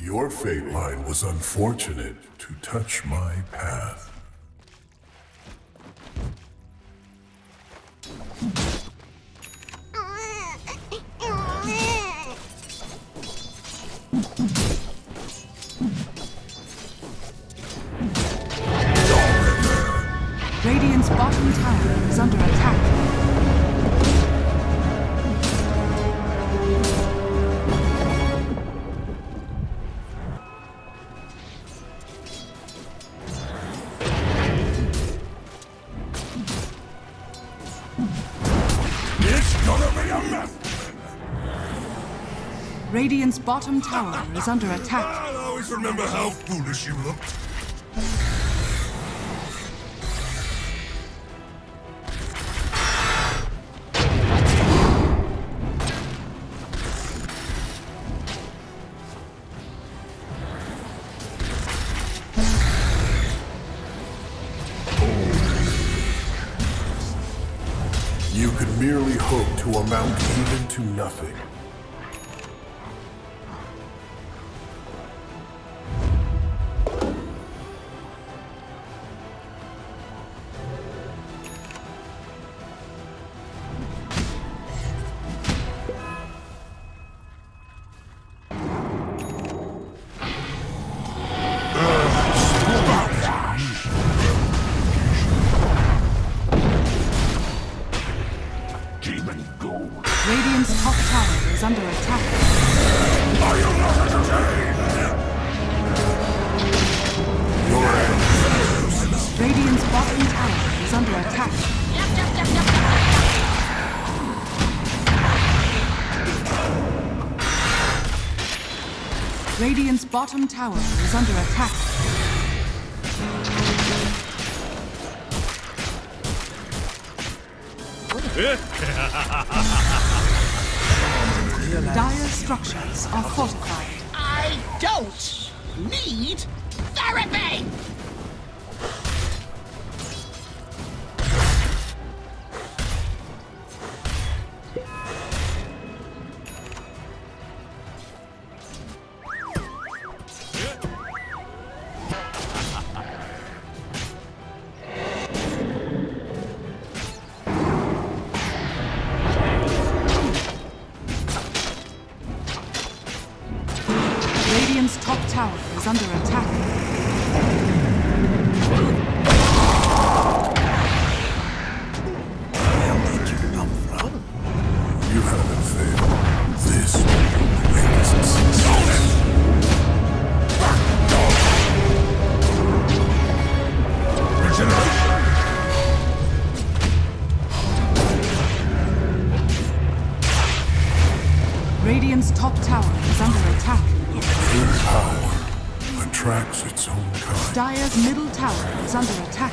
Your fate line was unfortunate to touch my path. Radiant's bottom tower is under attack. Radiant's bottom tower is under attack. I'll always remember how foolish you looked. You could merely hope to amount even to nothing. Radiant's bottom tower is under attack. Dire structures are fortified. I don't need therapy! Radiant's top tower is under attack. You haven't failed. This will be the greatest success. Regeneration. Radiant's top tower is under attack. Pure power attracts its own kind. Dire's middle tower is under attack.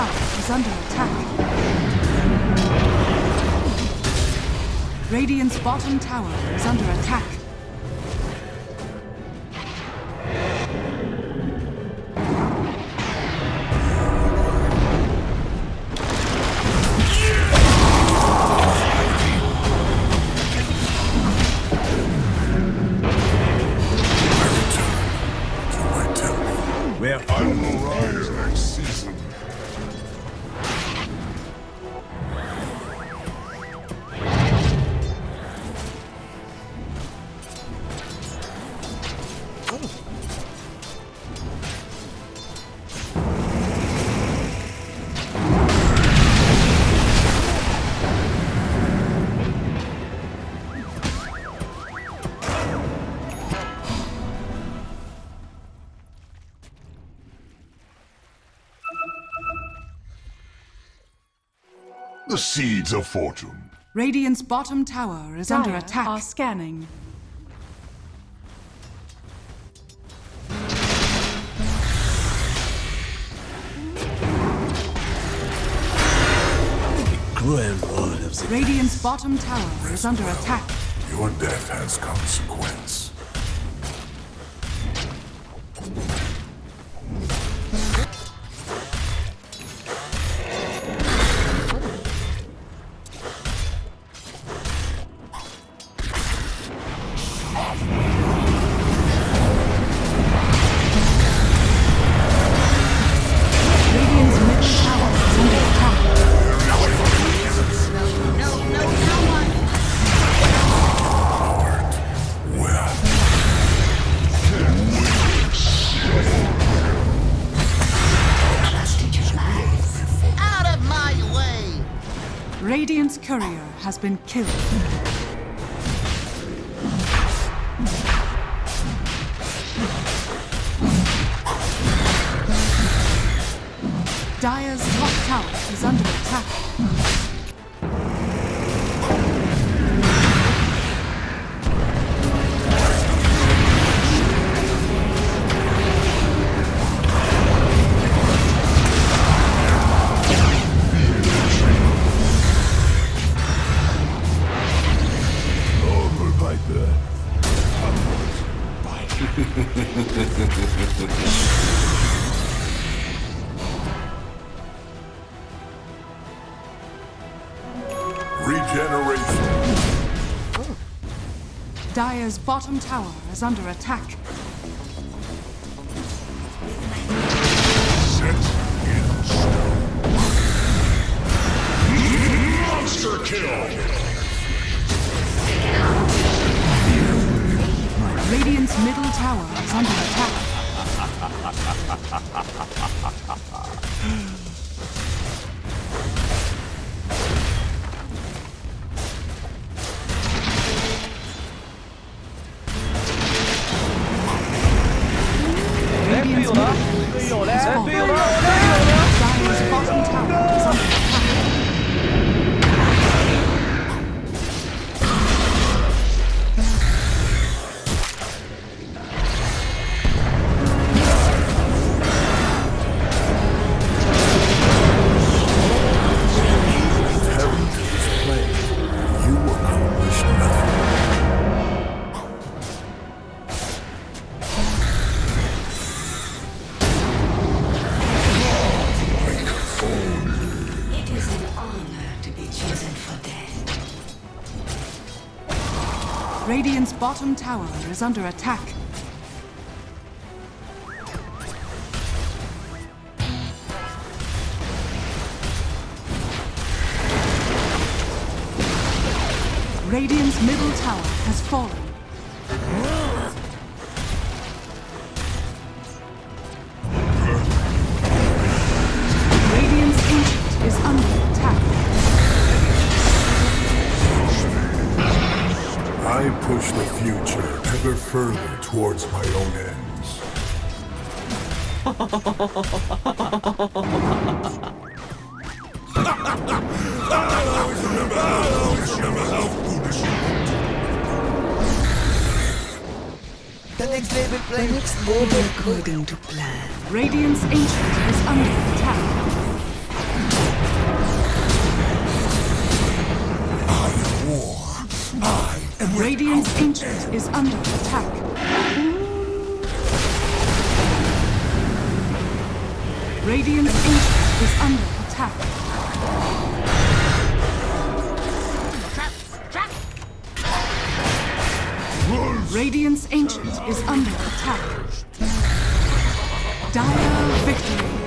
Tower is under attack. Radiant's bottom tower is under attack. Where I will The seeds of fortune. Radiant's bottom tower is under Dire attack. are scanning. cruel world of the Radiant's bottom tower is under attack. Your death has consequence. Radiant's courier has been killed. Dire's top tower is under attack. Regeneration. Dire's bottom tower is under attack. Set in stone. Monster kill. Radiant's middle tower is under attack. Radiant's bottom tower is under attack. Radiant's middle tower has fallen. Further towards my own ends. The next label The play. next order according to plan. Radiant's ancient is under attack. Radiant's ancient is under attack. Radiant's ancient is under attack. Radiant's ancient is under attack. Dire victory.